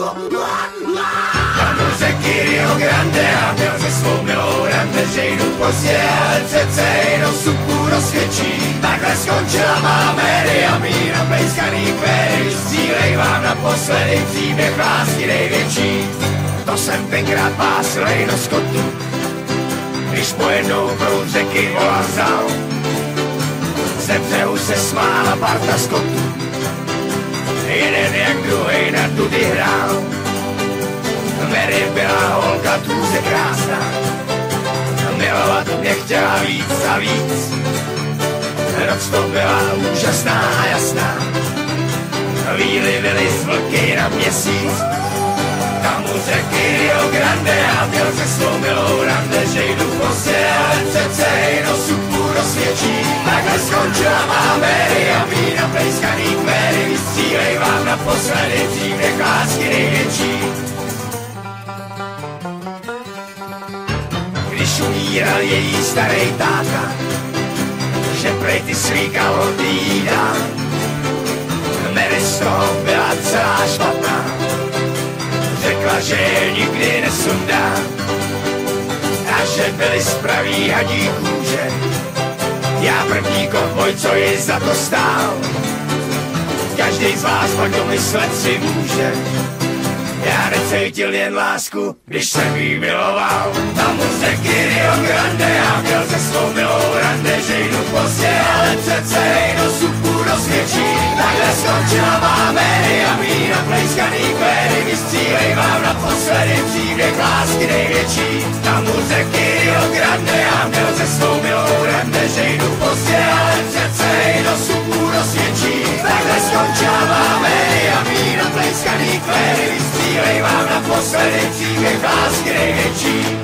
Já Panu řeky Rio Grande a měl se svou milou rande, že jdu pozdě, ale přece jenom suku rozsvědčí. Takhle skončila má Mary a mý napejskaný kvery, střílej vám naposledy příběh lásky největší. To jsem tenkrát pásilej do skotu, když pojednou proud řeky volazal. Ze břehu se smála parta skotů, jeden jak druhý milovat mě chtěla víc a víc. Noc to byla úžasná a jasná, víly byly z vlky na měsíc. Tam u řeky Rio Grande a měl se svou milou rande, že jdu pozdě, ale přece jenom supu rozsvědčí. Takhle skončila má Mary a vína plejskaný kvéry, vystřílej vám naposledy příběh lásky největší. Umíral její starý táta, že prej ty slíkal od. Mary z toho byla celá špatná, řekla, že je nikdy nesundá a že byli spraví hadí kůže. Já první kovboj, co ji za to stál, každý z vás pak domyslet si může. Já necítil jen lásku, když jsem jí miloval. Tam u řeky Rio Grande já měl se svou milou rande, že jdu pozdě, ale přece jdu supu rozvědčí. Takhle skončila má Mary a vína plejskaný kvéry, vystřílej vám naposledy příběh lásky největší. Tam u řeky Rio Grande já měl se svou milou rande, že jdu pozdě, ale přece jdu supu rozvědčí. Takhle skončila má Mary a vína plejskaný kvéry, vystřílej Zpívej vám na poslední příběh lásky největší.